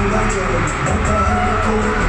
Like it, I'm